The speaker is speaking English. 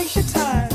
waste your time.